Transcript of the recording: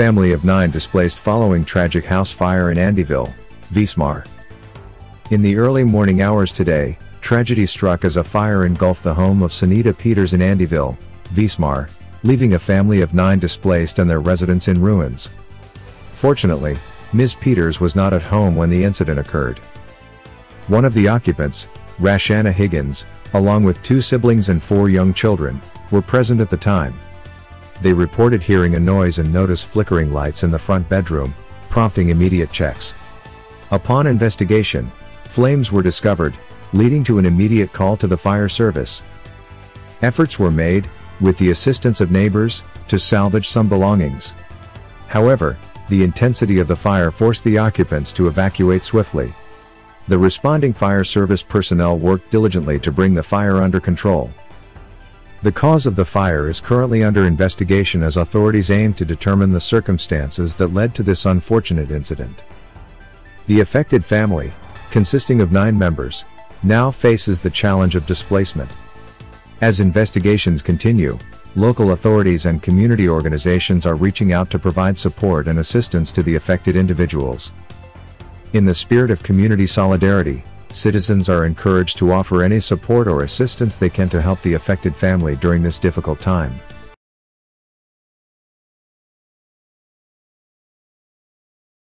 Family of nine displaced following tragic house fire in Andyville, Wismar. In the early morning hours today, tragedy struck as a fire engulfed the home of Sonita Peters in Andyville, Wismar, leaving a family of nine displaced and their residence in ruins. Fortunately, Ms. Peters was not at home when the incident occurred. One of the occupants, Rashanna Higgins, along with two siblings and four young children, were present at the time. They reported hearing a noise and noticed flickering lights in the front bedroom, prompting immediate checks. Upon investigation, flames were discovered, leading to an immediate call to the fire service. Efforts were made, with the assistance of neighbors, to salvage some belongings. However, the intensity of the fire forced the occupants to evacuate swiftly. The responding fire service personnel worked diligently to bring the fire under control. The cause of the fire is currently under investigation as authorities aim to determine the circumstances that led to this unfortunate incident. The affected family, consisting of nine members, now faces the challenge of displacement. As investigations continue, local authorities and community organizations are reaching out to provide support and assistance to the affected individuals. In the spirit of community solidarity, citizens are encouraged to offer any support or assistance they can to help the affected family during this difficult time.